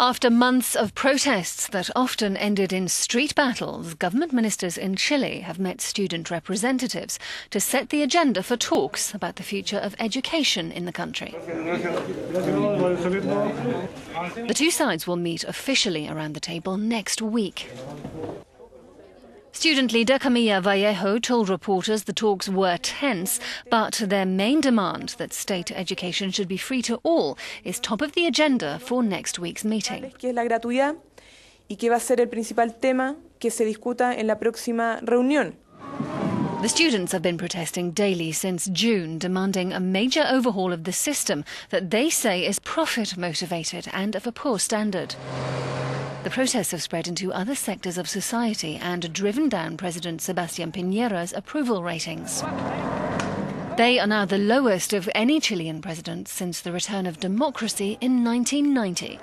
After months of protests that often ended in street battles, government ministers in Chile have met student representatives to set the agenda for talks about the future of education in the country. The two sides will meet officially around the table next week. Student leader Camilla Vallejo told reporters the talks were tense, but their main demand that state education should be free to all is top of the agenda for next week's meeting. que es la gratuidad y que va a ser el principal tema que se discuta en la próxima reunión. The students have been protesting daily since June, demanding a major overhaul of the system that they say is profit motivated and of a poor standard. The protests have spread into other sectors of society and driven down President Sebastián Piñera's approval ratings. They are now the lowest of any Chilean president since the return of democracy in 1990.